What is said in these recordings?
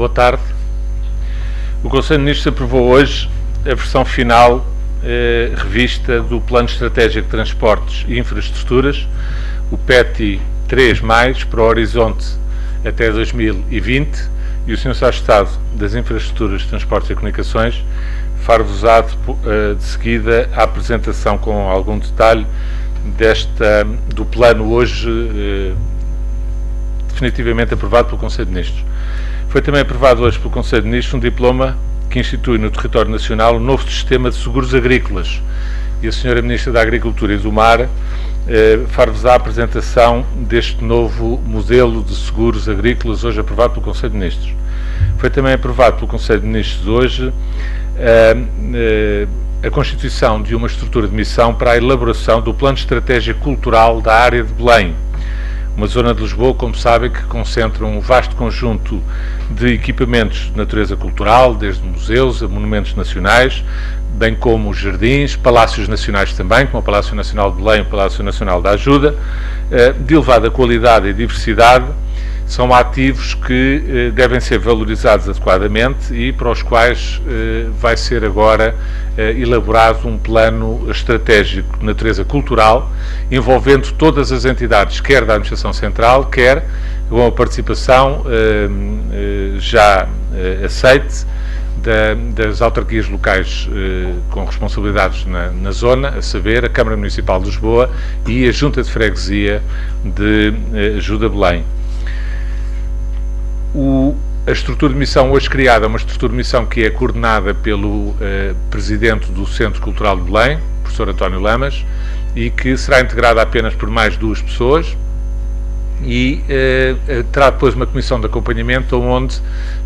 Boa tarde. O Conselho de Ministros aprovou hoje a versão final eh, revista do Plano Estratégico de Transportes e Infraestruturas, o PETI 3, para o horizonte até 2020, e o Sr. De Estado das Infraestruturas, Transportes e Comunicações far-vos-á de, eh, de seguida a apresentação com algum detalhe desta, do plano hoje eh, definitivamente aprovado pelo Conselho de Ministros. Foi também aprovado hoje pelo Conselho de Ministros um diploma que institui no território nacional um novo sistema de seguros agrícolas. E a Senhora Ministra da Agricultura e do Mar eh, far-vos a apresentação deste novo modelo de seguros agrícolas, hoje aprovado pelo Conselho de Ministros. Foi também aprovado pelo Conselho de Ministros hoje eh, eh, a constituição de uma estrutura de missão para a elaboração do Plano de Estratégia Cultural da área de Belém, uma zona de Lisboa, como sabem, que concentra um vasto conjunto de equipamentos de natureza cultural, desde museus a monumentos nacionais, bem como jardins, palácios nacionais também, como o Palácio Nacional de Belém e o Palácio Nacional da Ajuda, eh, de elevada qualidade e diversidade, são ativos que eh, devem ser valorizados adequadamente e para os quais eh, vai ser agora eh, elaborado um plano estratégico de natureza cultural, envolvendo todas as entidades, quer da Administração Central, quer com a participação já aceite da, das autarquias locais com responsabilidades na, na, zona, a saber, a Câmara Municipal de Lisboa e a Junta de Freguesia de Ajuda Belém. O, a estrutura de missão hoje criada é uma estrutura de missão que é coordenada pelo eh, Presidente do Centro Cultural de Belém, professor António Lamas, e que será integrada apenas por mais duas pessoas. E eh, eh terá depois uma comissão de acompanhamento onde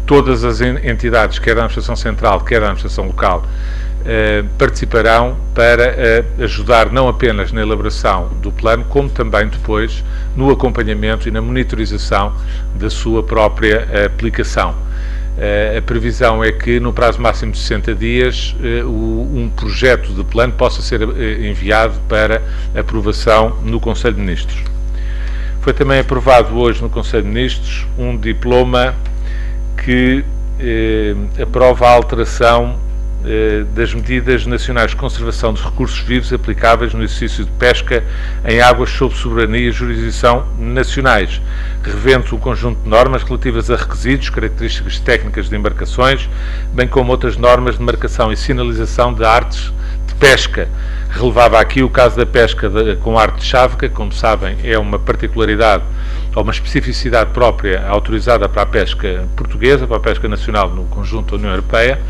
todas as entidades, quer da Administração Central, quer da Administração Local, participarão para eh, ajudar não apenas na elaboração do plano, como também depois no acompanhamento e na monitorização da sua própria aplicação. Uh, a previsão é que no prazo máximo de 60 dias um projeto de plano possa ser enviado para aprovação no Conselho de Ministros. Foi também aprovado hoje no Conselho de Ministros um diploma que aprova a alteração eh, das medidas nacionais de conservação dos recursos vivos aplicáveis no exercício de pesca em águas sob soberania e jurisdição nacionais, revendo o conjunto de normas relativas a requisitos, características técnicas de embarcações, bem como outras normas de marcação e sinalização de artes de pesca. Relevava aqui o caso da pesca de, com arte de chávega, como sabem, é uma particularidade ou uma especificidade própria autorizada para a pesca portuguesa, para a pesca nacional no conjunto da União Europeia,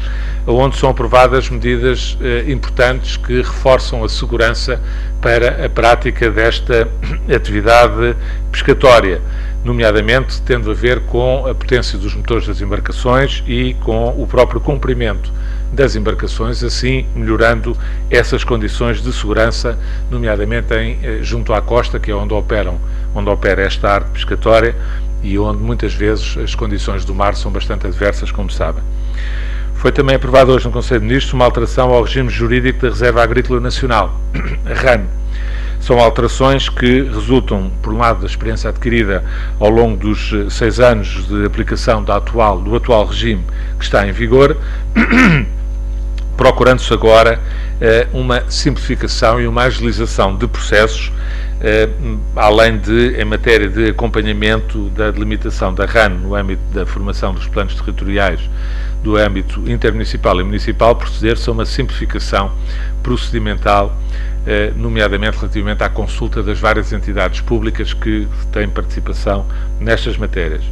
onde são aprovadas medidas eh, importantes que reforçam a segurança para a prática desta atividade pescatória, nomeadamente tendo a ver com a potência dos motores das embarcações e com o próprio comprimento das embarcações, assim melhorando essas condições de segurança, nomeadamente em, eh, junto à costa, que é onde operam, onde opera esta arte pescatória e onde muitas vezes as condições do mar são bastante adversas, como sabem. Foi também aprovado hoje no Conselho de Ministros uma alteração ao regime jurídico da Reserva Agrícola Nacional, a RAN. São alterações que resultam, por um lado, da experiência adquirida ao longo dos eh, seis anos de aplicação da atual, do atual regime que está em vigor, procurando-se agora eh, uma simplificação e uma agilização de processos, além de, em matéria de acompanhamento da delimitação da RAN no âmbito da formação dos planos territoriais do âmbito intermunicipal e municipal proceder-se a uma simplificação procedimental, eh, nomeadamente relativamente à consulta das várias entidades públicas que têm participação nestas matérias.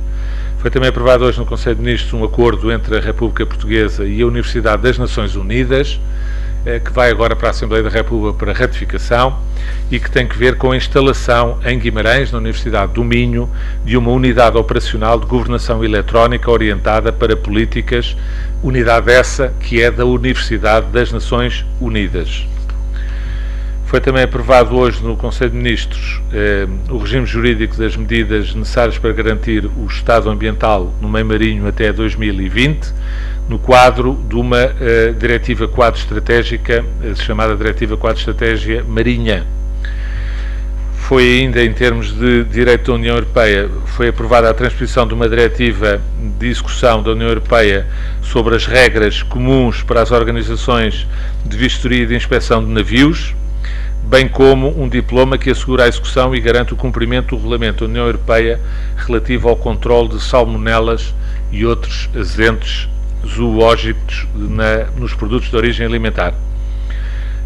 Foi também aprovado hoje no Conselho de Ministros um acordo entre a República Portuguesa e a Universidade das Nações Unidas, eh, que vai agora para a Assembleia da República para ratificação e que tem que ver com a instalação em Guimarães, na Universidade do Minho, de uma unidade operacional de governação eletrónica orientada para políticas, unidade essa que é da Universidade das Nações Unidas. Foi também aprovado hoje no Conselho de Ministros eh, o regime jurídico das medidas necessárias para garantir o estado ambiental no meio marinho até 2020, no quadro de uma eh, diretiva quadro estratégica, eh, chamada Diretiva Quadro Estratégia Marinha. foi ainda em termos de direito da União Europeia, foi aprovada a transposição de uma diretiva de execução da União Europeia sobre as regras comuns para as organizações de vistoria e de inspeção de navios, bem como um diploma que assegura a execução e garante o cumprimento do regulamento da União Europeia relativo ao controle de salmonelas e outros agentes zoológicos na, nos produtos de origem alimentar.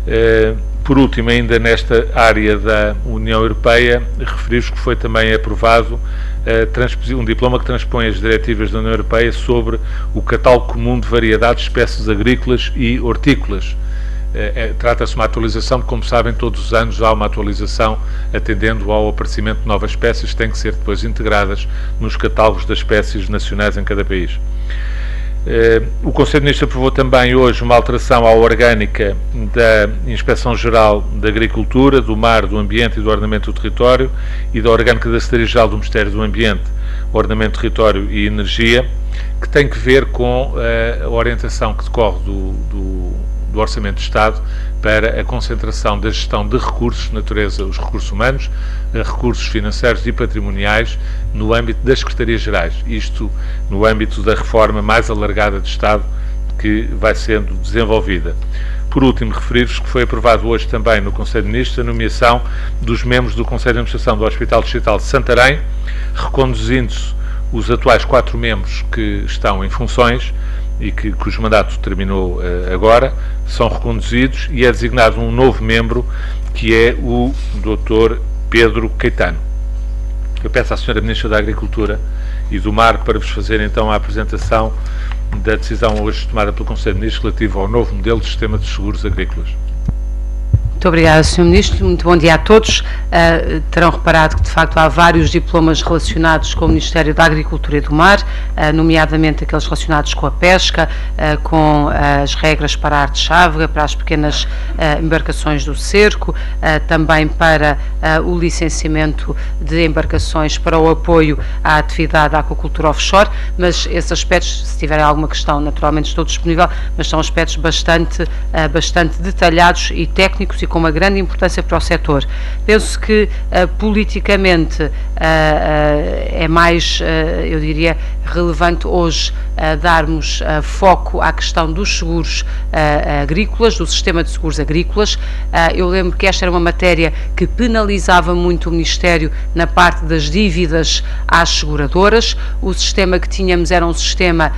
Eh, por último, ainda nesta área da União Europeia, referir-vos que foi também aprovado uh, um diploma que transpõe as diretivas da União Europeia sobre o catálogo comum de variedades, espécies agrícolas e hortícolas. Uh, Trata-se de uma atualização, como sabem, todos os anos há uma atualização atendendo ao aparecimento de novas espécies que têm que ser depois integradas nos catálogos das espécies nacionais em cada país. Eh, o Conselho de Ministros aprovou também hoje uma alteração à orgânica da Inspeção-Geral da Agricultura, do Mar, do Ambiente e do Ordenamento do Território e da orgânica da Secretaria-Geral do Ministério do Ambiente, Ordenamento, Território e Energia, que tem que ver com eh, a orientação que decorre do, do, do Orçamento de Estado para a concentração da gestão de recursos, natureza, os recursos humanos, recursos financeiros e patrimoniais no âmbito das Secretarias-Gerais. Isto no âmbito da reforma mais alargada de Estado que vai sendo desenvolvida. Por último, referir-vos que foi aprovado hoje também no Conselho de Ministros a nomeação dos membros do Conselho de Administração do Hospital Distrital de Santarém, reconduzindo-se os atuais quatro membros que estão em funções e que, cujo mandato terminou uh, agora, são reconduzidos e é designado um novo membro que é o Dr. Pedro Caetano. Eu peço à Sra. Ministra da Agricultura e do Mar para vos fazer então a apresentação da decisão hoje tomada pelo Conselho de Ministros relativa ao novo modelo de sistema de seguros agrícolas. Muito obrigada, Sr. Ministro. Muito bom dia a todos. Uh, terão reparado que, de facto, há vários diplomas relacionados com o Ministério da Agricultura e do Mar, uh, nomeadamente aqueles relacionados com a pesca, uh, com as regras para a arte chávega, para as pequenas embarcações do cerco, também para o licenciamento de embarcações para o apoio à atividade da aquacultura offshore, mas esses aspectos, se tiverem alguma questão, naturalmente estou disponível, mas são aspectos bastante, bastante detalhados e técnicos e com uma grande importância para o setor. Penso que uh, politicamente uh, uh, é mais, eu diria, relevante hoje darmos foco à questão dos seguros agrícolas, do sistema de seguros agrícolas. eu lembro que esta era uma matéria que penalizava muito o Ministério na parte das dívidas às seguradoras. O sistema que tínhamos era um sistema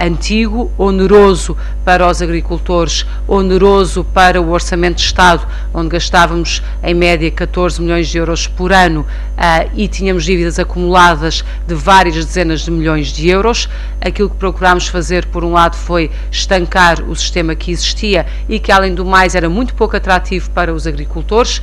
antigo, oneroso para os agricultores, oneroso para o Orçamento de Estado, onde gastávamos em média 14 milhões de euros por ano uh, e tínhamos dívidas acumuladas de várias dezenas de milhões de euros. Aquilo que procurámos fazer, por um lado, foi estancar o sistema que existia e que, além do mais, era muito pouco atrativo para os agricultores uh,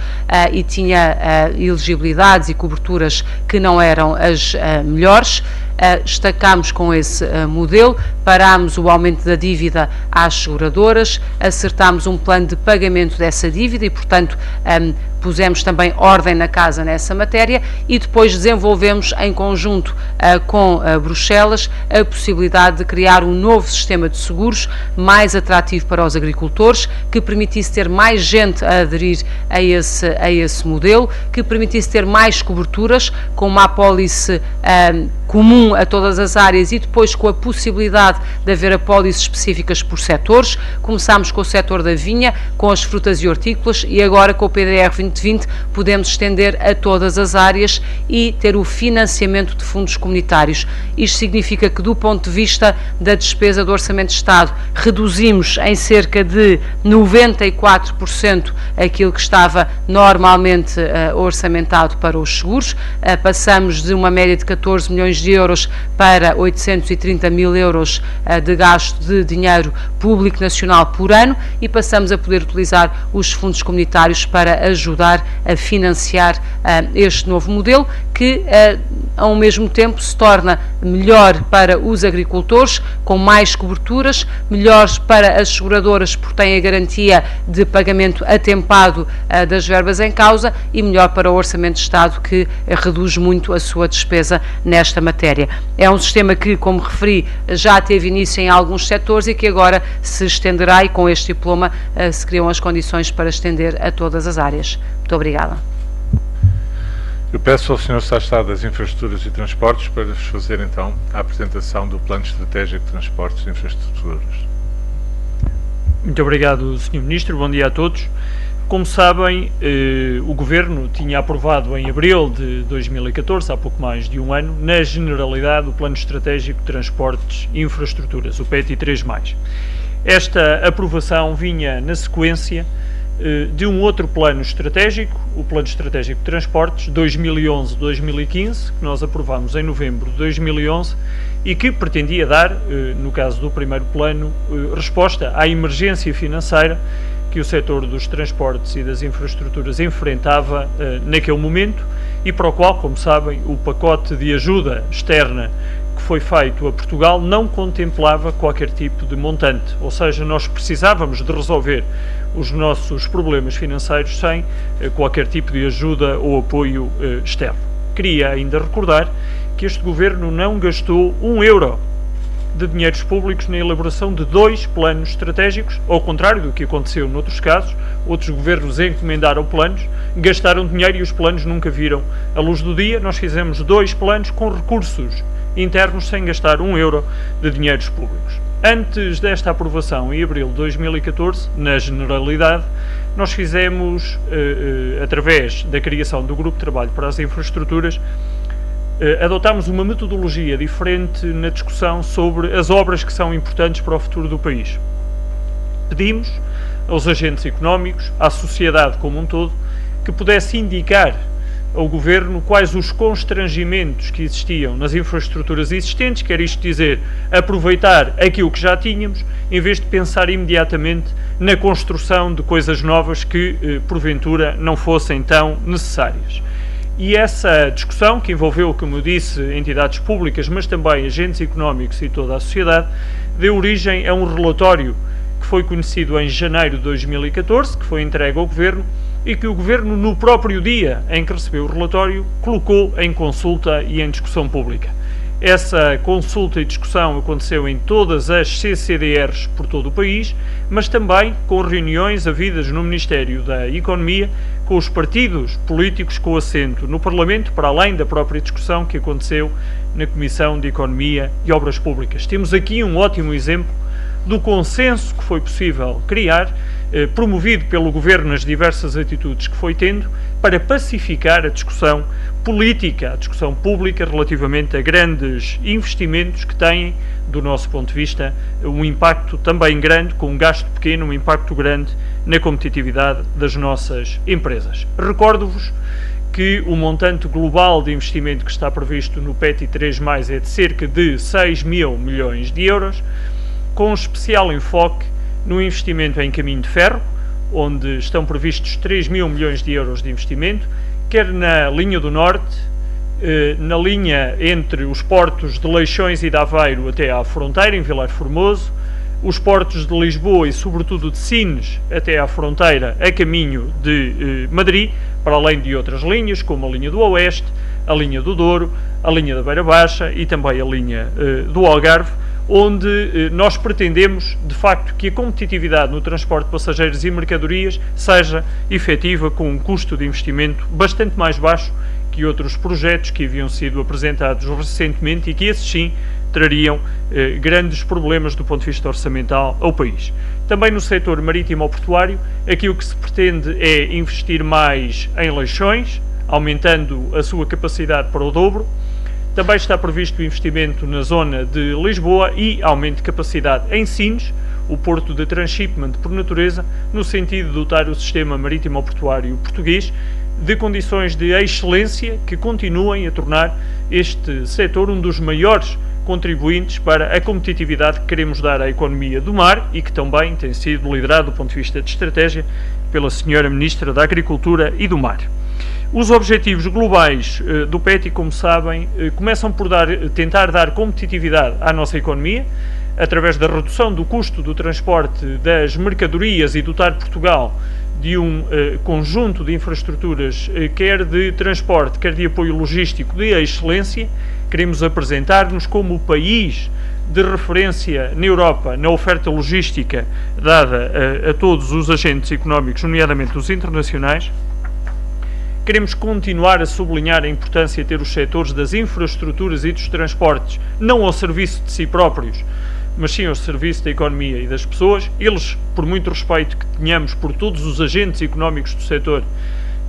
e tinha uh, elegibilidades e coberturas que não eram as melhores. Uh, estacámos com esse uh, modelo, parámos o aumento da dívida às seguradoras, acertámos um plano de pagamento dessa dívida e, portanto, um, pusemos também ordem na casa nessa matéria e depois desenvolvemos em conjunto uh, com uh, Bruxelas a possibilidade de criar um novo sistema de seguros mais atrativo para os agricultores, que permitisse ter mais gente a aderir a esse, a esse modelo, que permitisse ter mais coberturas com uma apólice uh, comum a todas as áreas e depois com a possibilidade de haver apólices específicas por setores. Começámos com o setor da vinha, com as frutas e hortícolas e agora com o PDR 2020 podemos estender a todas as áreas e ter o financiamento de fundos comunitários. Isto significa que, do ponto de vista da despesa do Orçamento de Estado, reduzimos em cerca de 94% aquilo que estava normalmente uh, orçamentado para os seguros. Uh, passamos de uma média de 14 milhões de euros para 830 mil euros uh, de gasto de dinheiro público nacional por ano e passamos a poder utilizar os fundos comunitários para ajudar a financiar uh, este novo modelo que, uh, ao mesmo tempo, se torna melhor para os agricultores, com mais coberturas, melhores para as seguradoras, porque têm a garantia de pagamento atempado uh, das verbas em causa, e melhor para o Orçamento de Estado, que reduz muito a sua despesa nesta matéria. É um sistema que, como referi, já teve início em alguns setores e que agora se estenderá, e com este diploma se criam as condições para estender a todas as áreas. Muito obrigada. Eu peço ao Sr. Estado das Infraestruturas e Transportes para vos fazer então a apresentação do Plano Estratégico de Transportes e Infraestruturas. Muito obrigado, Sr. Ministro. Bom dia a todos. Como sabem, eh, o Governo tinha aprovado em abril de 2014, há pouco mais de um ano, na generalidade, o Plano Estratégico de Transportes e Infraestruturas, o PETI 3+. Esta aprovação vinha na sequência de um outro plano estratégico, o Plano Estratégico de Transportes 2011-2015, que nós aprovámos em novembro de 2011 e que pretendia dar, eh, no caso do primeiro plano, eh, resposta à emergência financeira que o setor dos transportes e das infraestruturas enfrentava naquele momento e para o qual, como sabem, o pacote de ajuda externa foi feito a Portugal não contemplava qualquer tipo de montante, ou seja, nós precisávamos de resolver os nossos problemas financeiros sem uh, qualquer tipo de ajuda ou apoio uh, externo. Queria ainda recordar que este governo não gastou um euro de dinheiros públicos na elaboração de dois planos estratégicos, ao contrário do que aconteceu noutros casos, outros governos encomendaram planos, gastaram dinheiro e os planos nunca viram a luz do dia. Nós fizemos dois planos com recursos internos sem gastar um euro de dinheiros públicos. Antes desta aprovação, em abril de 2014, na generalidade, nós fizemos, eh, eh, através da criação do Grupo de Trabalho para as Infraestruturas, eh, adotámos uma metodologia diferente na discussão sobre as obras que são importantes para o futuro do país. Pedimos aos agentes económicos, à sociedade como um todo, que pudesse indicar ao Governo quais os constrangimentos que existiam nas infraestruturas existentes, quer isto dizer, aproveitar aquilo que já tínhamos, em vez de pensar imediatamente na construção de coisas novas que, eh, porventura, não fossem tão necessárias. E essa discussão, que envolveu, como eu disse, entidades públicas, mas também agentes económicos e toda a sociedade, deu origem a um relatório que foi conhecido em janeiro de 2014, que foi entregue ao Governo e que o Governo, no próprio dia em que recebeu o relatório, colocou em consulta e em discussão pública. Essa consulta e discussão aconteceu em todas as CCDRs por todo o país, mas também com reuniões havidas no Ministério da Economia, com os partidos políticos com assento no Parlamento, para além da própria discussão que aconteceu na Comissão de Economia e Obras Públicas. Temos aqui um ótimo exemplo do consenso que foi possível criar eh, promovido pelo Governo nas diversas atitudes que foi tendo, para pacificar a discussão política, a discussão pública relativamente a grandes investimentos que têm, do nosso ponto de vista, um impacto também grande, com um gasto pequeno, um impacto grande na competitividade das nossas empresas. Recordo-vos que o montante global de investimento que está previsto no PETI 3 é de cerca de 6 mil milhões de euros, com especial enfoque no investimento em caminho de ferro, onde estão previstos 3 mil milhões de euros de investimento, quer na linha do Norte, eh, na linha entre os portos de Leixões e de Aveiro até à fronteira, em Vilar Formoso, os portos de Lisboa e, sobretudo, de Sines até à fronteira, a caminho de eh, Madrid, para além de outras linhas, como a linha do Oeste, a linha do Douro, a linha da Beira Baixa e também a linha eh, do Algarve, onde eh, nós pretendemos, de facto, que a competitividade no transporte de passageiros e mercadorias seja efetiva com um custo de investimento bastante mais baixo que outros projetos que haviam sido apresentados recentemente e que esses sim trariam eh, grandes problemas do ponto de vista orçamental ao país. Também no setor marítimo portuário, aquilo que se pretende é investir mais em leixões, aumentando a sua capacidade para o dobro, também está previsto o investimento na zona de Lisboa e aumento de capacidade em Sines, o porto de transshipment por natureza, no sentido de dotar o sistema marítimo portuário português de condições de excelência que continuem a tornar este setor um dos maiores contribuintes para a competitividade que queremos dar à economia do mar e que também tem sido liderado do ponto de vista de estratégia pela senhora Ministra da Agricultura e do Mar. Os objetivos globais uh, do PETI, como sabem, uh, começam por dar, tentar dar competitividade à nossa economia, através da redução do custo do transporte das mercadorias e dotar Portugal de um conjunto de infraestruturas, quer de transporte, quer de apoio logístico de excelência. Queremos apresentar-nos como o país de referência na Europa na oferta logística dada a todos os agentes económicos, nomeadamente os internacionais Queremos continuar a sublinhar a importância de ter os setores das infraestruturas e dos transportes não ao serviço de si próprios, mas sim ao serviço da economia e das pessoas. Eles, por muito respeito que tenhamos por todos os agentes económicos do setor,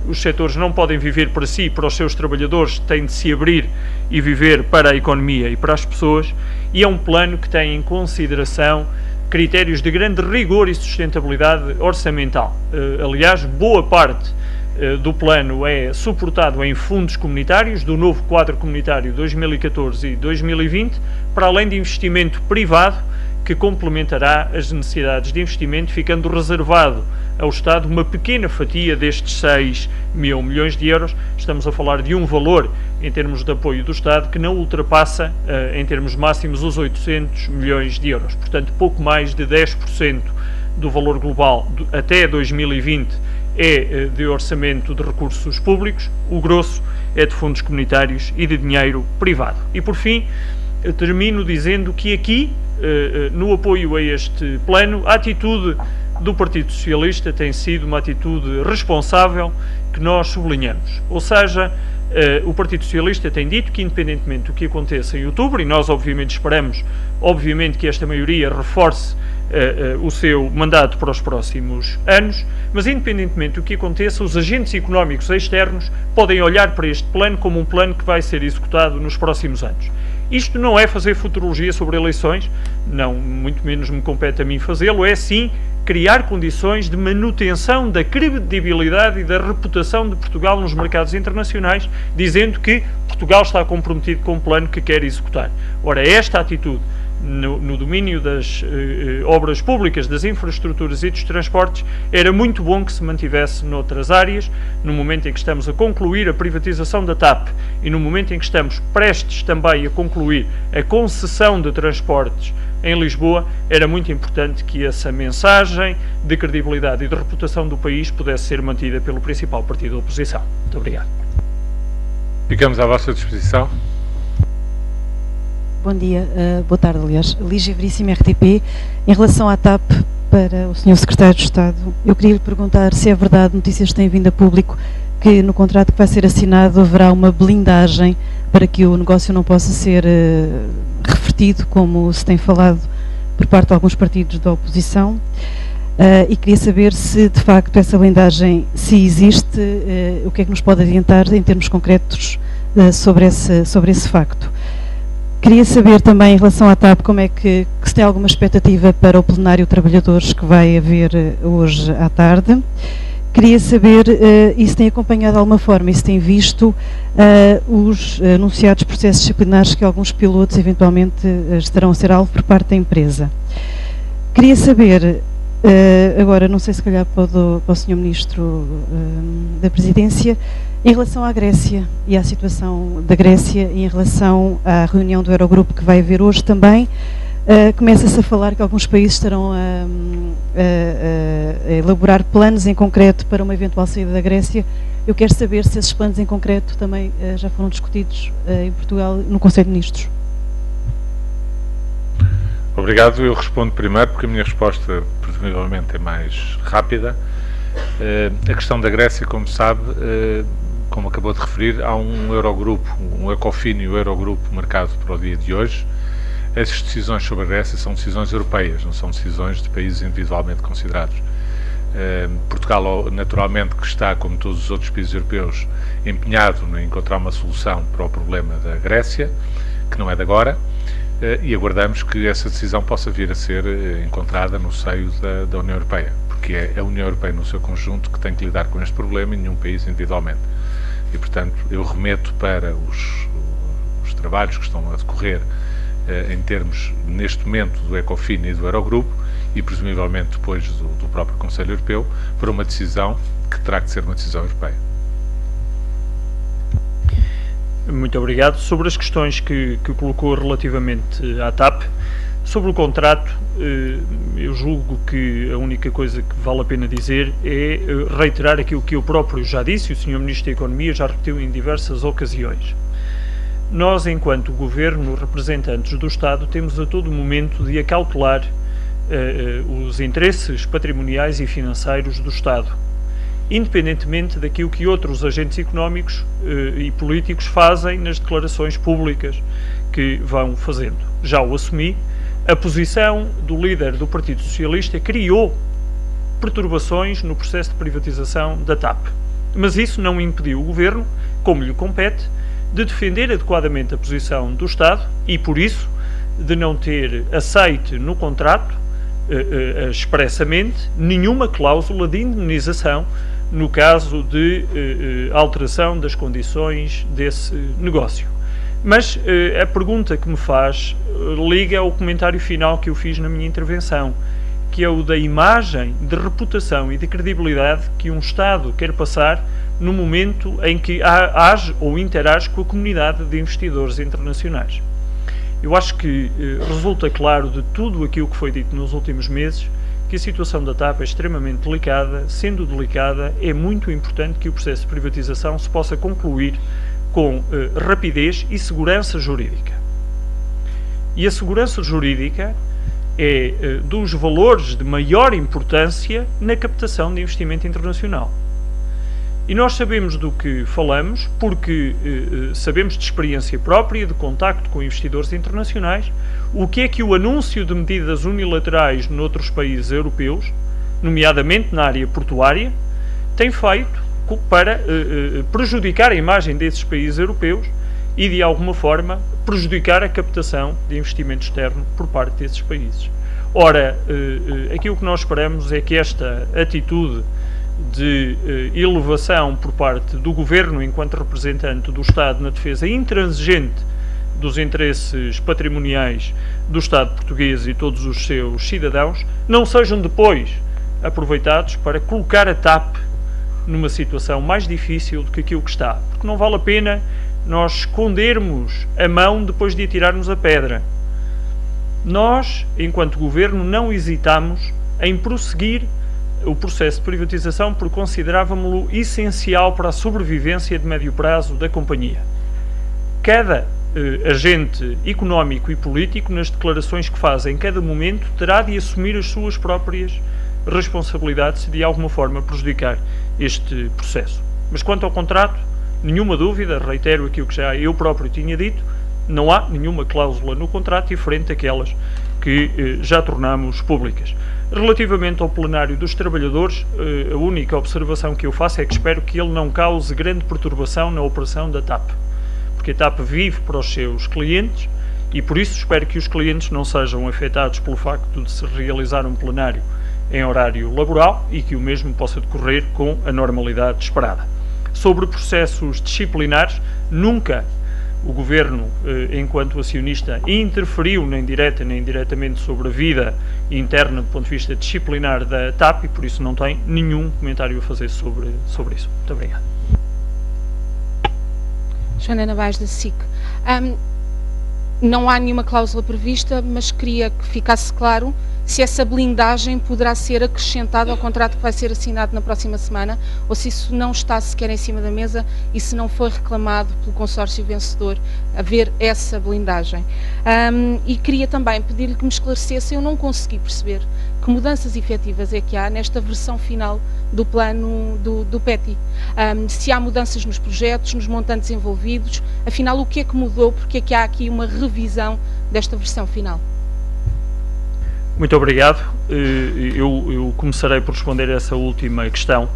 os setores não podem viver para si, para os seus trabalhadores, têm de se abrir e viver para a economia e para as pessoas, e é um plano que tem em consideração critérios de grande rigor e sustentabilidade orçamental. Uh, aliás, boa parte do plano é suportado em fundos comunitários do novo quadro comunitário 2014 e 2020, para além de investimento privado que complementará as necessidades de investimento, ficando reservado ao Estado uma pequena fatia destes 6 mil milhões de euros. Estamos a falar de um valor, em termos de apoio do Estado, que não ultrapassa, uh, em termos máximos, os 800 milhões de euros. Portanto, pouco mais de 10% do valor global até 2020 é uh, de orçamento de recursos públicos, o grosso é de fundos comunitários e de dinheiro privado. E, por fim, termino dizendo que aqui, uh, no apoio a este plano, a atitude do Partido Socialista tem sido uma atitude responsável que nós sublinhamos. Ou seja, o Partido Socialista tem dito que, independentemente do que aconteça em outubro, e nós obviamente esperamos, obviamente, que esta maioria reforce o seu mandato para os próximos anos, mas independentemente do que aconteça, os agentes económicos externos podem olhar para este plano como um plano que vai ser executado nos próximos anos. Isto não é fazer futurologia sobre eleições, não, muito menos me compete a mim fazê-lo, é sim criar condições de manutenção da credibilidade e da reputação de Portugal nos mercados internacionais, dizendo que Portugal está comprometido com um plano que quer executar. Ora, esta atitude no, no domínio das eh, eh, obras públicas, das infraestruturas e dos transportes, era muito bom que se mantivesse noutras áreas. No momento em que estamos a concluir a privatização da TAP e no momento em que estamos prestes também a concluir a concessão de transportes em Lisboa, era muito importante que essa mensagem de credibilidade e de reputação do país pudesse ser mantida pelo principal partido da oposição. Muito obrigado. Ficamos à vossa disposição. Bom dia, uh, boa tarde, aliás. Lígia Veríssima, RTP. Em relação à TAP, para o Sr. Secretário de Estado, eu queria lhe perguntar se é verdade, notícias têm vindo a público, que no contrato que vai ser assinado haverá uma blindagem para que o negócio não possa ser uh, revertido, como se tem falado por parte de alguns partidos da oposição. Uh, e queria saber se de facto essa blindagem, se existe, uh, o que é que nos pode adiantar em termos concretos uh, sobre, esse, sobre esse facto. Queria saber também em relação à TAP como é que, que se tem alguma expectativa para o plenário trabalhadores que vai haver hoje à tarde. Queria saber uh, e se tem acompanhado de alguma forma e se tem visto uh, os anunciados processos disciplinares que alguns pilotos eventualmente uh, estarão a ser alvo por parte da empresa. Queria saber, agora não sei se calhar para o, para o Sr. Ministro da Presidência, em relação à Grécia e à situação da Grécia em relação à reunião do Eurogrupo que vai haver hoje também, Uh, Começa-se a falar que alguns países estarão a, a, a, elaborar planos em concreto para uma eventual saída da Grécia. Eu quero saber se esses planos em concreto também uh, já foram discutidos uh, em Portugal no Conselho de Ministros. Obrigado. Eu respondo primeiro porque a minha resposta, presumivelmente, é mais rápida. a questão da Grécia, como sabe, como acabou de referir, há um Eurogrupo, um Ecofin e o Eurogrupo marcado para o dia de hoje essas decisões sobre a Grécia são decisões europeias, não são decisões de países individualmente considerados. Uh, Portugal, naturalmente, que está, como todos os outros países europeus, empenhado em encontrar uma solução para o problema da Grécia, que não é de agora, uh, e aguardamos que essa decisão possa vir a ser uh, encontrada no seio da, da, União Europeia, porque é a União Europeia no seu conjunto que tem que lidar com este problema e nenhum país individualmente. E, portanto, eu remeto para os, os trabalhos que estão a decorrer eh, em termos, neste momento, do Ecofin e do Eurogrupo, e presumivelmente depois do, do próprio Conselho Europeu, para uma decisão que terá que ser uma decisão europeia. Muito obrigado. Sobre as questões que, que colocou relativamente à TAP, sobre o contrato, eh, eu julgo que a única coisa que vale a pena dizer é eh, reiterar aquilo que eu próprio já disse, o Sr. Ministro da Economia já repetiu em diversas ocasiões. Nós, enquanto governo, representantes do Estado, temos a todo momento de acautelar uh, uh, os interesses patrimoniais e financeiros do Estado. independentemente daquilo que outros agentes económicos eh, e políticos fazem nas declarações públicas que vão fazendo. Já o assumi, a posição do líder do Partido Socialista criou perturbações no processo de privatização da TAP. Mas isso não impediu o Governo, como lhe compete, de defender adequadamente a posição do Estado e, por isso, de não ter aceite no contrato, eh, eh, expressamente, nenhuma cláusula de indemnização no caso de eh, alteração das condições desse negócio. Mas a pergunta que me faz liga ao comentário final que eu fiz na minha intervenção, que é o da imagem, de reputação e de credibilidade que um Estado quer passar no momento em que age ou interage com a comunidade de investidores internacionais. Eu acho que eh, resulta claro de tudo aquilo que foi dito nos últimos meses que a situação da TAP é extremamente delicada. Sendo delicada, é muito importante que o processo de privatização se possa concluir com eh, rapidez e segurança jurídica. E a segurança jurídica é eh, dos valores de maior importância na captação de investimento internacional. E nós sabemos do que falamos porque eh, eh, sabemos de experiência própria, de contacto com investidores internacionais, o que é que o anúncio de medidas unilaterais noutros países europeus, nomeadamente na área portuária, tem feito para eh, eh, prejudicar a imagem desses países europeus e, de alguma forma, prejudicar a captação de investimento externo por parte desses países. Ora, eh, eh aquilo que nós esperamos é que esta atitude de eh, elevação por parte do Governo, enquanto representante do Estado na defesa intransigente dos interesses patrimoniais do Estado português e todos os seus cidadãos, não sejam depois aproveitados para colocar a TAP numa situação mais difícil do que aquilo que está. Porque não vale a pena nós escondermos a mão depois de atirarmos a pedra. Nós, enquanto Governo, não hesitamos em prosseguir o processo de privatização porque considerávamos-lo essencial para a sobrevivência de médio prazo da companhia. Cada eh, agente económico e político, nas declarações que faz em cada momento, terá de assumir as suas próprias responsabilidades se de alguma forma prejudicar este processo. Mas quanto ao contrato, nenhuma dúvida, reitero aquilo que já eu próprio tinha dito, não há nenhuma cláusula no contrato diferente daquelas que eh, já tornamos públicas. Relativamente ao plenário dos trabalhadores, eh, a única observação que eu faço é que espero que ele não cause grande perturbação na operação da TAP, porque a TAP vive para os seus clientes e por isso espero que os clientes não sejam afetados pelo facto de se realizar um plenário em horário laboral e que o mesmo possa decorrer com a normalidade esperada. Sobre processos disciplinares, nunca o governo, eh, enquanto acionista, interferiu nem direta nem indiretamente sobre a vida interna do ponto de vista disciplinar da TAP e por isso não tem nenhum comentário a fazer sobre, sobre isso. Muito obrigado. Joana Navais da SIC. Um, não há nenhuma cláusula prevista, mas queria que ficasse claro se essa blindagem poderá ser acrescentada ao contrato que vai ser assinado na próxima semana ou se isso não está sequer em cima da mesa e se não foi reclamado pelo consórcio vencedor haver essa blindagem. Um, e queria também pedir-lhe que me esclarecesse, eu não consegui perceber que mudanças efetivas é que há nesta versão final do plano do, do PETI. Um, se há mudanças nos projetos, nos montantes envolvidos, afinal o que é que mudou, porque é que há aqui uma revisão desta versão final? Muito obrigado. Eh, eu, eu, começarei por responder essa última questão.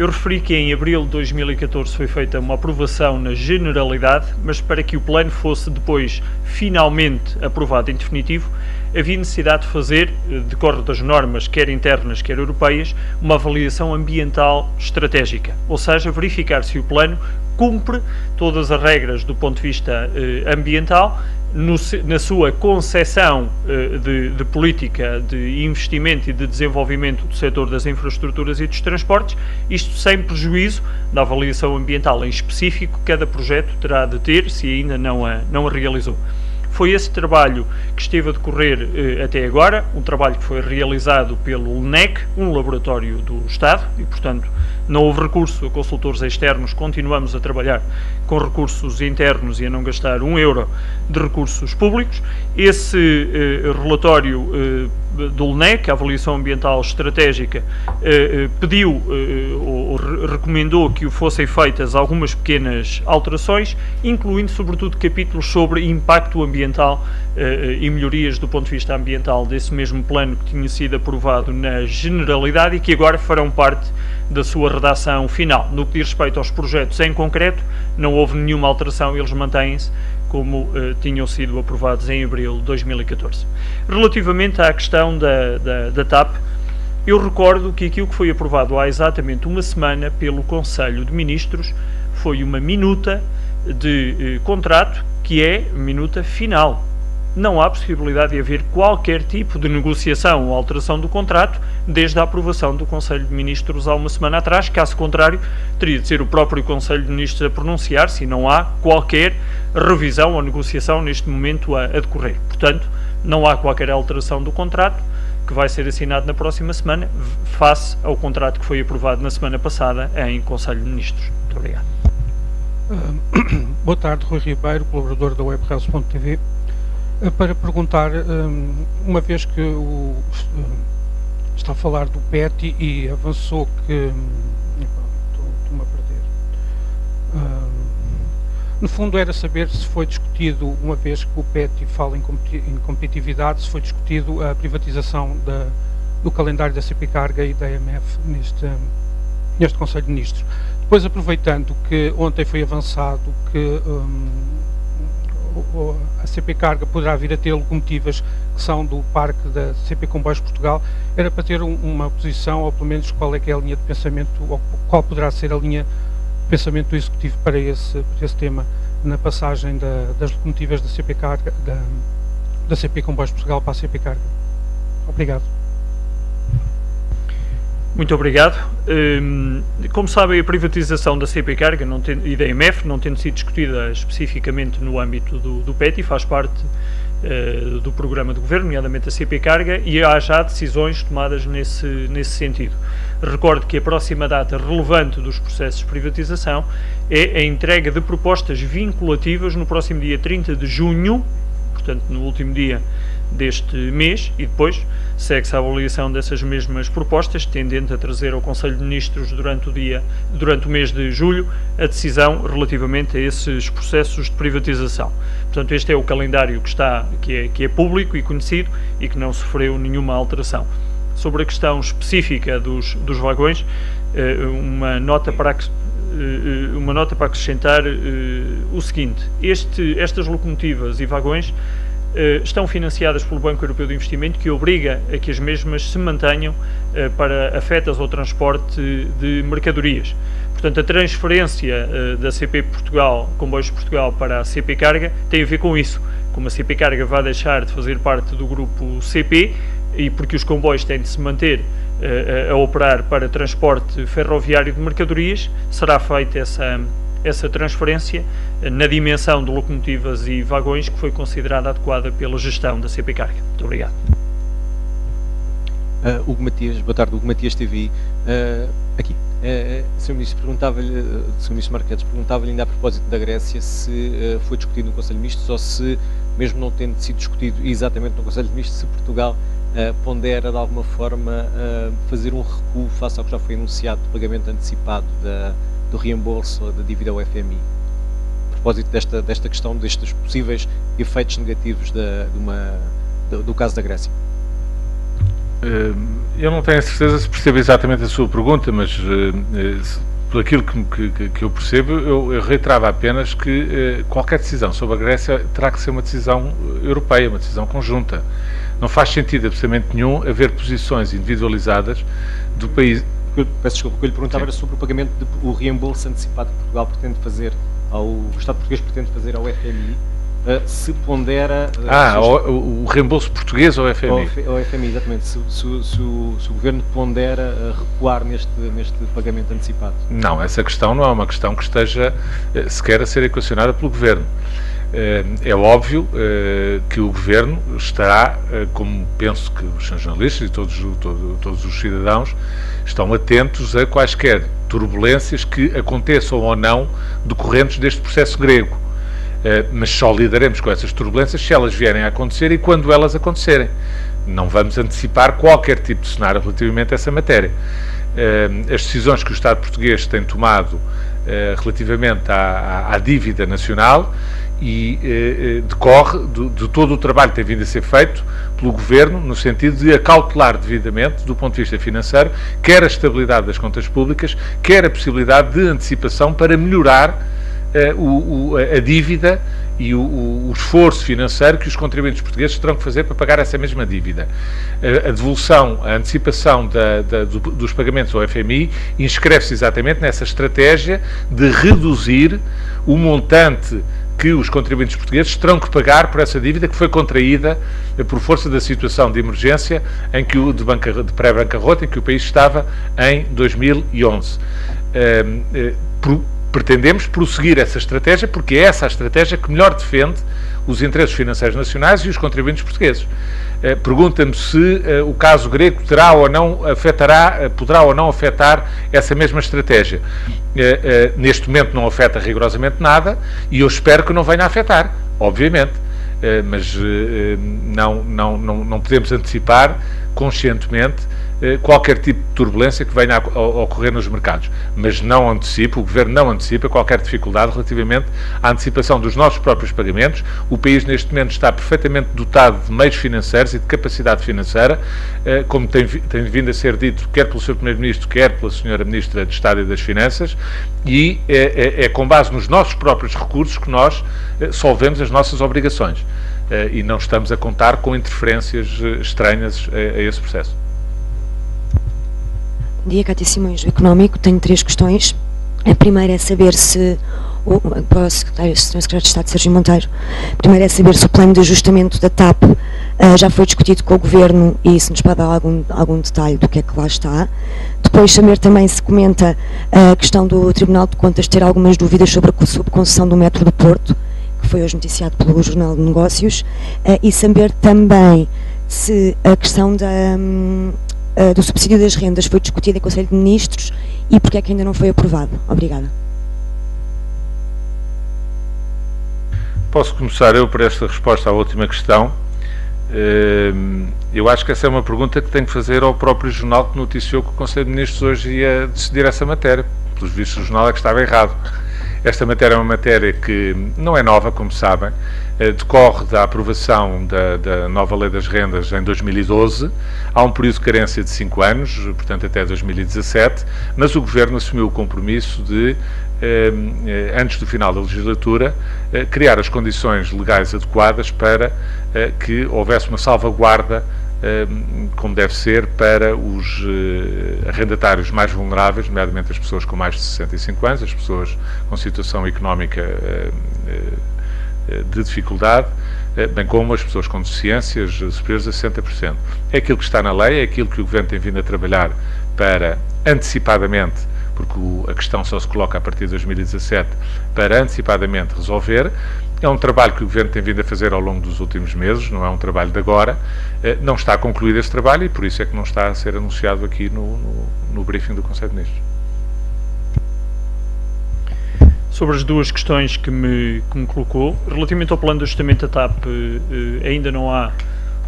Eu referi que em abril de 2014 foi feita uma aprovação na generalidade, mas para que o plano fosse depois finalmente aprovado em definitivo, havia necessidade de fazer, decorre das normas, quer internas, quer europeias, uma avaliação ambiental estratégica, ou seja, verificar se o plano cumpre todas as regras do ponto de vista eh, ambiental no, na sua concepção uh, de, de, política de investimento e de desenvolvimento do setor das infraestruturas e dos transportes, isto sem prejuízo da avaliação ambiental em específico que cada projeto terá de ter se ainda não a, não a realizou. Foi esse trabalho que esteve a decorrer eh, até agora, um trabalho que foi realizado pelo LNEC, um laboratório do Estado, e portanto não houve recurso a consultores externos, continuamos a trabalhar com recursos internos e a não gastar um euro de recursos públicos. Esse eh, relatório eh, do LNEC, a Avaliação Ambiental Estratégica, eh, pediu ou recomendou que fossem feitas algumas pequenas alterações, incluindo sobretudo capítulos sobre impacto ambiental e melhorias do ponto de vista ambiental desse mesmo plano que tinha sido aprovado na generalidade e que agora farão parte da sua redação final. No que diz respeito aos projetos em concreto, não houve nenhuma alteração, eles mantêm-se como uh, tinham sido aprovados em abril de 2014. Relativamente à questão da, da, da TAP, eu recordo que aquilo que foi aprovado há exatamente uma semana pelo Conselho de Ministros foi uma minuta de uh, contrato que é minuta final não há possibilidade de haver qualquer tipo de negociação ou alteração do contrato desde a aprovação do Conselho de Ministros há uma semana atrás. Caso contrário, teria de ser o próprio Conselho de Ministros a pronunciar-se e não há qualquer revisão ou negociação neste momento a, a decorrer. Portanto, não há qualquer alteração do contrato que vai ser assinado na próxima semana, face ao contrato que foi aprovado na semana passada em Conselho de Ministros. Muito obrigado. Uh, boa tarde, Rui Ribeiro, colaborador da WebHealth.tv. Eh, para perguntar, ehm, uma vez que o, eh, está a falar do PET e avançou que. Estou-me a perder. No fundo, era saber se foi discutido, uma vez que o PET fala em competitividade, se foi discutido a privatização da, do calendário da CP Carga e da EMF neste, neste Conselho de Ministros. Depois, aproveitando que ontem foi avançado que. Um, ehm, a CP Carga poderá vir a ter locomotivas que são do parque da CP Comboios Portugal, era para ter um, uma posição, ou pelo menos qual é que é a linha de pensamento, ou qual poderá ser a linha de pensamento do Executivo para esse, para esse tema, na passagem da, das locomotivas da CP Carga, da, da CP Comboios Portugal para a CP Carga. Obrigado. Muito obrigado. Hum, como sabem, a privatização da CP Carga não tem, e da MF não tendo sido discutida especificamente no âmbito do, do PET e faz parte uh, do programa de governo, nomeadamente a CP Carga, e há já decisões tomadas nesse, nesse sentido. Recordo que a próxima data relevante dos processos de privatização é a entrega de propostas vinculativas no próximo dia 30 de junho, portanto, no último dia deste mês e depois segue-se a avaliação dessas mesmas propostas, tendente a trazer ao Conselho de Ministros durante o dia, durante o mês de julho, a decisão relativamente a esses processos de privatização. Portanto, este é o calendário que está, que é, que é público e conhecido e que não sofreu nenhuma alteração. Sobre a questão específica dos, dos vagões, eh, uma nota para eh, uma nota para acrescentar eh, o seguinte: este, estas locomotivas e vagões estão financiadas pelo Banco Europeu de Investimento, que obriga a que as mesmas se mantenham para afetas ao transporte de mercadorias. Portanto, a transferência da CP Portugal, Comboios Portugal, para a CP Carga tem a ver com isso. Como a CP Carga vai deixar de fazer parte do grupo CP e porque os comboios têm de se manter a operar para transporte ferroviário de mercadorias, será feita essa essa transferência na dimensão de locomotivas e vagões que foi considerada adequada pela gestão da CP Carga. Muito obrigado. Uh, Hugo Matias, boa tarde, Hugo Matias TV. Uh, ah, aqui, uh, Sr. Ministro, perguntava-lhe, uh, Sr. Ministro Marquetes, perguntava-lhe ainda a propósito da Grécia se uh, foi discutido no Conselho Ministros ou se, mesmo não tendo sido discutido exatamente no Conselho Ministros, se Portugal pondera de alguma forma fazer um recuo face ao que já foi anunciado do pagamento antecipado da, do reembolso da dívida ao FMI. A propósito desta, desta questão, destes possíveis efeitos negativos da, de uma, do, caso da Grécia. Eh, eu não tenho a certeza se percebo exatamente a sua pergunta, mas uh, por aquilo que, que, que eu percebo, eu, eu, reiterava apenas que uh, qualquer decisão sobre a Grécia terá que ser uma decisão europeia, uma decisão conjunta. Não faz sentido absolutamente nenhum haver posições individualizadas do país, peço desculpa, o que eu lhe perguntava Sim. era sobre o pagamento, de, o reembolso antecipado que Portugal pretende fazer, ao, o Estado português pretende fazer ao FMI, Uh, eh, se pondera. Uh, ah, o, o, reembolso português ao FMI? Ao, FMI, exatamente. Se, se, se, se, o, se o governo pondera uh, recuar neste, neste pagamento antecipado? Não, essa questão não é uma questão que esteja sequer a ser equacionada pelo governo. É óbvio que o governo estará, como penso que os jornalistas e todos, todo, todos os cidadãos, estão atentos a quaisquer turbulências que aconteçam ou não decorrentes deste processo grego. Mas só lidaremos com essas turbulências se elas vierem a acontecer e quando elas acontecerem. não vamos antecipar qualquer tipo de cenário relativamente a essa matéria. As decisões que o Estado português tem tomado relativamente à, à, à dívida nacional e eh, eh, decorre de, todo o trabalho que tem vindo a ser feito pelo Governo, no sentido de acautelar devidamente, do ponto de vista financeiro, quer a estabilidade das contas públicas, quer a possibilidade de antecipação para melhorar eh, o, o, a dívida e o, o, esforço financeiro que os contribuintes portugueses terão que fazer para pagar essa mesma dívida. A, a devolução, a antecipação da, da, do, dos pagamentos ao FMI inscreve-se exatamente nessa estratégia de reduzir o montante que os contribuintes portugueses terão que pagar por essa dívida que foi contraída por força da situação de emergência em que o de, de pré-bancarrota em que o país estava em 2011. Uh, uh, pretendemos prosseguir essa estratégia porque é essa a estratégia que melhor defende os interesses financeiros nacionais e os contribuintes portugueses. Uh, Pergunta-me se uh, o caso grego terá ou não afetará, uh, poderá ou não afetar essa mesma estratégia. neste momento não afeta rigorosamente nada e eu espero que não venha a afetar, obviamente. mas não, não, não, não podemos antecipar conscientemente eh, qualquer tipo de turbulência que venha a ocorrer nos mercados. Mas não antecipa, o Governo não antecipa qualquer dificuldade relativamente à antecipação dos nossos próprios pagamentos. O país, neste momento, está perfeitamente dotado de meios financeiros e de capacidade financeira, eh, como tem, tem vindo a ser dito, quer pelo Sr. Primeiro-Ministro, quer pela Sra. Ministra de Estado e das Finanças, e é, é, é com base nos nossos próprios recursos que nós solvemos as nossas obrigações. E não estamos a contar com interferências estranhas a, a esse processo dia, Cátia Simões, do Económico. Tenho três questões. A primeira é saber se o, para o secretário, secretário de Estado, Sérgio Monteiro, primeira é saber se o plano de ajustamento da TAP uh, já foi discutido com o Governo e se nos pode dar algum, algum detalhe do que é que lá está. Depois saber também se comenta a questão do Tribunal de Contas ter algumas dúvidas sobre a subconcessão do metro do Porto, foi hoje noticiado pelo Jornal de Negócios, uh, e saber também se a questão da, um, uh, do subsídio das rendas foi discutido em Conselho de Ministros e porque é que ainda não foi aprovado? Obrigada. Posso começar eu por esta resposta à última questão. Uh, eu acho que essa é uma pergunta que tenho que fazer ao próprio jornal que noticiou que o Conselho de Ministros hoje ia decidir essa matéria. Pelos vistos, o jornal é que estava errado. Esta matéria é uma matéria que não é nova, como sabem, eh, decorre da aprovação da, da, nova Lei das Rendas em 2012. Há um período de carência de 5 anos, portanto até 2017, mas o Governo assumiu o compromisso de, eh, eh, antes do final da legislatura, criar as condições legais adequadas para que houvesse uma salvaguarda como deve ser para os eh, arrendatários mais vulneráveis, nomeadamente as pessoas com mais de 65 anos, as pessoas com situação económica eh, eh, de dificuldade, bem como as pessoas com deficiências superiores a 60%. É aquilo que está na lei, é aquilo que o Governo tem vindo a trabalhar para antecipadamente porque a questão só se coloca a partir de 2017, para antecipadamente resolver. É um trabalho que o Governo tem vindo a fazer ao longo dos últimos meses, não é um trabalho de agora. Eh, não está concluído esse trabalho e por isso é que não está a ser anunciado aqui no, no, no briefing do Conselho de Ministros. Sobre as duas questões que me, que me colocou, relativamente ao plano de ajustamento da TAP, eh, ainda não há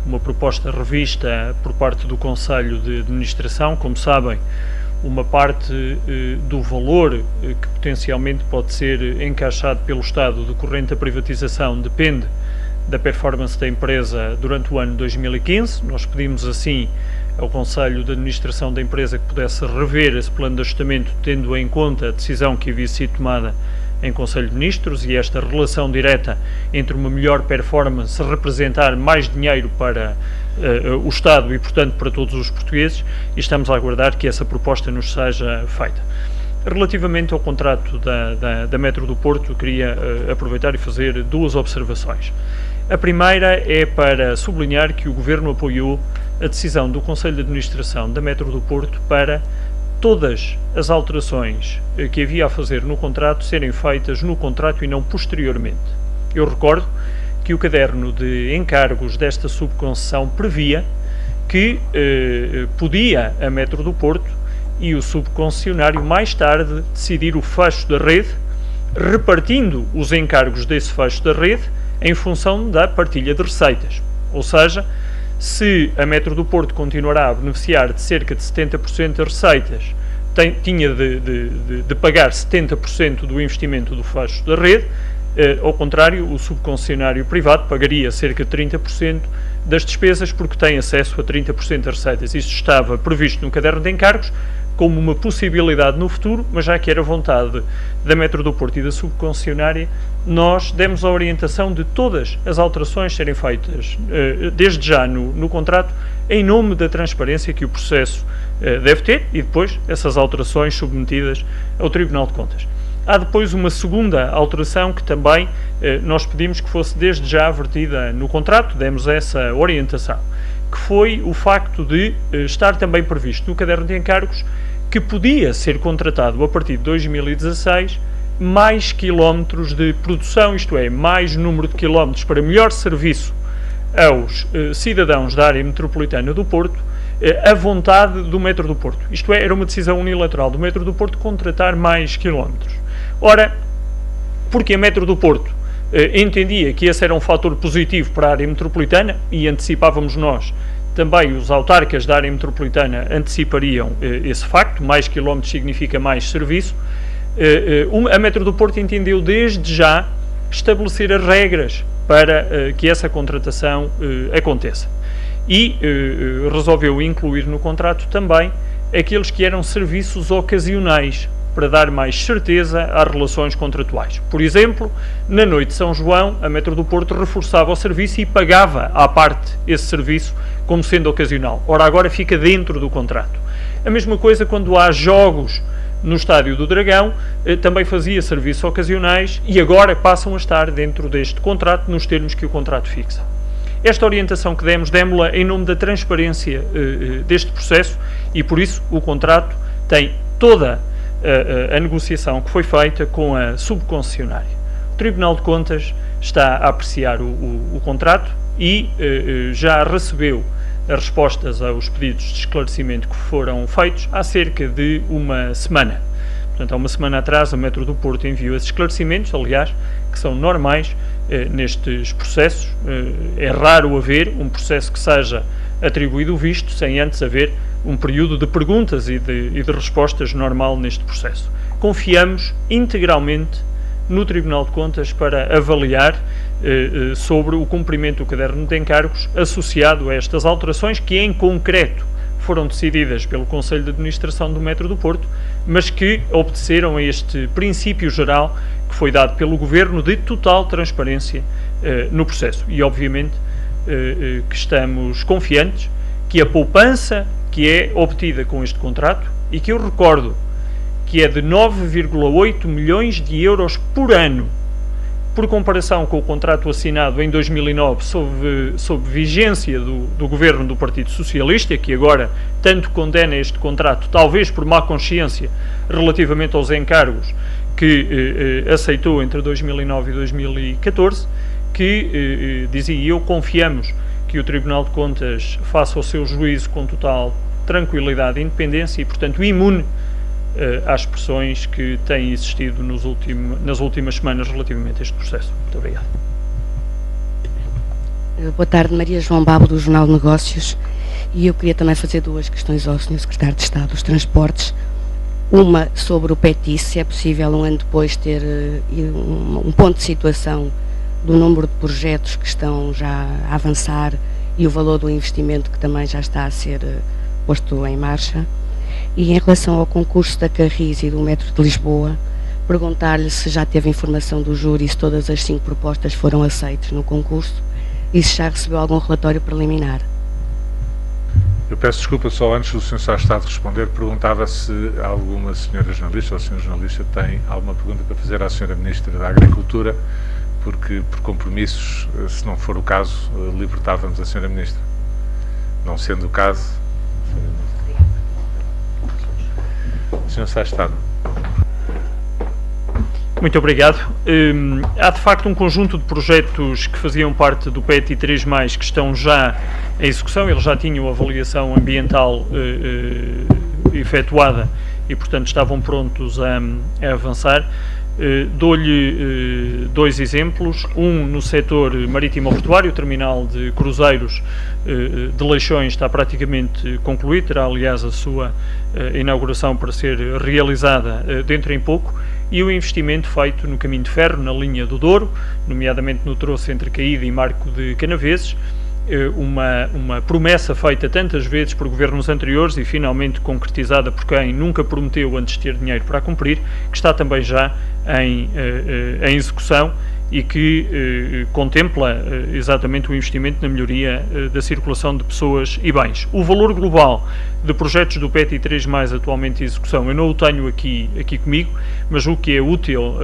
uma proposta revista por parte do Conselho de Administração. Como sabem, uma parte eh, do valor eh, que potencialmente pode ser encaixado pelo Estado decorrente da privatização depende da performance da empresa durante o ano 2015. Nós pedimos assim ao Conselho de Administração da empresa que pudesse rever esse plano de ajustamento, tendo em conta a decisão que havia sido tomada em Conselho de Ministros e esta relação direta entre uma melhor performance representar mais dinheiro para o Estado e, portanto, para todos os portugueses, e estamos a aguardar que essa proposta nos seja feita. Relativamente ao contrato da, da, da Metro do Porto, queria uh, aproveitar e fazer duas observações. A primeira é para sublinhar que o Governo apoiou a decisão do Conselho de Administração da Metro do Porto para todas as alterações eh, que havia a fazer no contrato serem feitas no contrato e não posteriormente. Eu recordo que o caderno de encargos desta subconcessão previa que eh, podia a Metro do Porto e o subconcessionário mais tarde decidir o fecho da rede, repartindo os encargos desse fecho da rede em função da partilha de receitas. Ou seja, se a Metro do Porto continuará a beneficiar de cerca de 70% das receitas, tem, tinha de, de, de, de pagar 70% do investimento do facho da rede, eh, ao contrário, o subconcessionário privado pagaria cerca de 30% das despesas porque tem acesso a 30% das receitas. Isto estava previsto no caderno de encargos como uma possibilidade no futuro, mas já que era vontade da Metro do Porto e da subconcessionária, nós demos a orientação de todas as alterações serem feitas uh, desde já no, no, contrato, em nome da transparência que o processo uh, deve ter e depois essas alterações submetidas ao Tribunal de Contas. Há depois uma segunda alteração que também eh, nós pedimos que fosse desde já vertida no contrato, demos essa orientação, que foi o facto de eh, estar também previsto no caderno de encargos que podia ser contratado a partir de 2016 mais quilómetros de produção, isto é, mais número de quilómetros para melhor serviço aos eh, cidadãos da área metropolitana do Porto, eh, a vontade do Metro do Porto. Isto é, era uma decisão unilateral do Metro do Porto contratar mais quilómetros. Ora, porque a Metro do Porto eh, entendia que esse era um fator positivo para a área metropolitana e antecipávamos nós também os autarcas da área metropolitana antecipariam eh, esse facto, mais quilómetros significa mais serviço. Eh, a Metro do Porto entendeu desde já estabelecer as regras para que essa contratação aconteça. E resolveu incluir no contrato também aqueles que eram serviços ocasionais, para dar mais certeza às relações contratuais. Por exemplo, na noite de São João, a Metro do Porto reforçava o serviço e pagava à parte esse serviço como sendo ocasional. Ora, agora fica dentro do contrato. A mesma coisa quando há jogos no Estádio do Dragão, eh, também fazia serviços ocasionais e agora passam a estar dentro deste contrato, nos termos que o contrato fixa. Esta orientação que demos, demos-la em nome da transparência eh, eh deste processo e, por isso, o contrato tem toda a, a, negociação que foi feita com a subconcessionária. O Tribunal de Contas está a apreciar o, o, o contrato e eh, eh, já recebeu as respostas aos pedidos de esclarecimento que foram feitos há cerca de uma semana. Portanto, há uma semana atrás, a Metro do Porto enviou esses esclarecimentos, aliás, que são normais eh, nestes processos. Eh, é raro haver um processo que seja atribuído o visto sem antes haver um período de perguntas e de, e de respostas normal neste processo. Confiamos integralmente no Tribunal de Contas para avaliar eh, eh, sobre o cumprimento do caderno de encargos associado a estas alterações que, em concreto, foram decididas pelo Conselho de Administração do Metro do Porto, mas que obedeceram a este princípio geral que foi dado pelo Governo de total transparência eh, no processo. E, obviamente, eh, eh, que estamos confiantes que a poupança que é obtida com este contrato e que eu recordo que é de 9,8 milhões de euros por ano, por comparação com o contrato assinado em 2009 sob, sob vigência do, do governo do Partido Socialista, que agora tanto condena este contrato, talvez por má consciência relativamente aos encargos que eh, eh aceitou entre 2009 e 2014, que, eh, eh, dizia eu, confiamos que o Tribunal de Contas faça o seu juízo com total tranquilidade e independência e, portanto, imune uh, às pressões que têm existido ultimo, nas últimas semanas relativamente a este processo. Muito obrigado. Eh, boa tarde, Maria João Babo, do Jornal de Negócios. E eu queria também fazer duas questões ao Sr. Secretário de Estado dos Transportes. Uma sobre o PETIS, se é possível um ano depois ter um, um ponto de situação do número de projetos que estão já a avançar e o valor do investimento que também já está a ser uh, posto em marcha. E em relação ao concurso da Carris e do Metro de Lisboa, perguntar-lhe se já teve informação do júri se todas as cinco propostas foram aceitas no concurso e se já recebeu algum relatório preliminar. Eu peço desculpa só antes do Sr. Sá Estado responder, perguntava se alguma senhora jornalista ou senhor jornalista tem alguma pergunta para fazer à senhora Ministra da Agricultura, porque por compromissos, se não for o caso, libertávamos a senhora Ministra. Não sendo o caso, Sr. Sá Estado. Muito obrigado. Hum, há de facto um conjunto de projetos que faziam parte do PET 3 que estão já em execução, eles já tinham avaliação ambiental uh, uh, efetuada e, portanto, estavam prontos a, a avançar. Uh, Dou-lhe uh, dois exemplos, um no setor marítimo-portuário, o terminal de cruzeiros uh, de Leixões está praticamente concluído, terá aliás a sua inauguração para ser realizada dentro em pouco, e o investimento feito no caminho de ferro na linha do Douro, nomeadamente no troço entre Caída e Marco de Canaveses, uma, uma promessa feita tantas vezes por governos anteriores e finalmente concretizada por quem nunca prometeu antes ter dinheiro para cumprir, que está também já em, eh, eh, em execução e que eh, contempla eh, exatamente o investimento na melhoria eh, da circulação de pessoas e bens. O valor global de projetos do PETI 3 mais atualmente em execução, eu não o tenho aqui, aqui comigo, mas o que é útil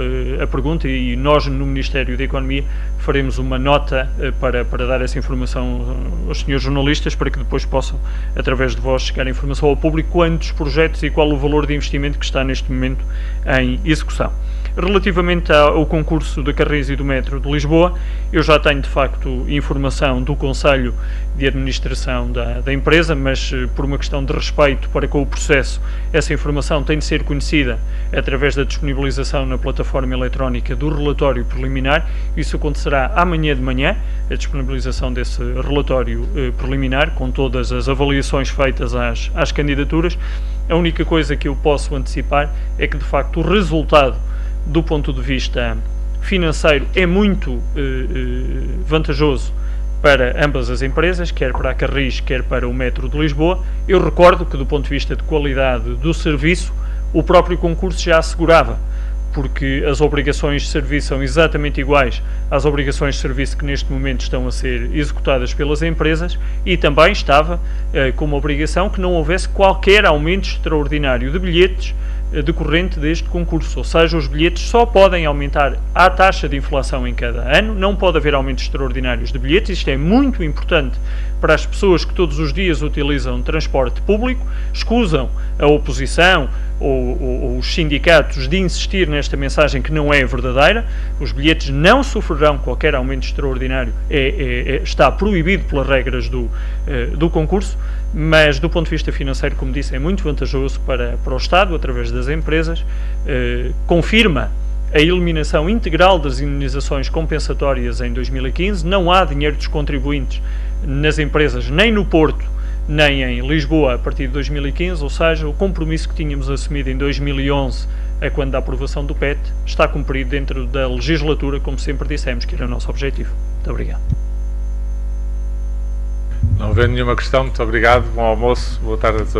a pergunta, e nós no Ministério da Economia faremos uma nota para, para dar essa informação aos senhores jornalistas, para que depois possam, através de vós, chegar a informação ao público quantos projetos e qual o valor de investimento que está neste momento em execução. Relativamente ao concurso da Carris e do Metro de Lisboa, eu já tenho de facto informação do Conselho de Administração da, da empresa, mas eh, por uma questão de respeito para com o processo, essa informação tem de ser conhecida através da disponibilização na plataforma eletrónica do relatório preliminar. Isso acontecerá amanhã de manhã, a disponibilização desse relatório eh, preliminar, com todas as avaliações feitas às, às candidaturas. A única coisa que eu posso antecipar é que, de facto, o resultado do ponto de vista financeiro é muito eh, eh, vantajoso para ambas as empresas, quer para a Carris, quer para o Metro de Lisboa. Eu recordo que, do ponto de vista de qualidade do serviço, o próprio concurso já assegurava, porque as obrigações de serviço são exatamente iguais às obrigações de serviço que neste momento estão a ser executadas pelas empresas e também estava eh, como obrigação que não houvesse qualquer aumento extraordinário de bilhetes decorrente deste concurso, ou seja, os bilhetes só podem aumentar a taxa de inflação em cada ano, não pode haver aumentos extraordinários de bilhetes, isto é muito importante para as pessoas que todos os dias utilizam transporte público, escusam a oposição ou, ou, ou, os sindicatos de insistir nesta mensagem que não é verdadeira, os bilhetes não sofrerão qualquer aumento extraordinário, é, é, é, está proibido pelas regras do, eh, do concurso, mas do ponto de vista financeiro, como disse, é muito vantajoso para, para o Estado, através das empresas, eh, confirma a eliminação integral das indenizações compensatórias em 2015, não há dinheiro dos contribuintes nas empresas, nem no Porto, nem em Lisboa a partir de 2015, ou seja, o compromisso que tínhamos assumido em 2011, a quando da aprovação do PET, está cumprido dentro da legislatura, como sempre dissemos, que era o nosso objetivo. Muito obrigado. Não havendo nenhuma questão, muito obrigado, bom almoço, boa tarde a todos.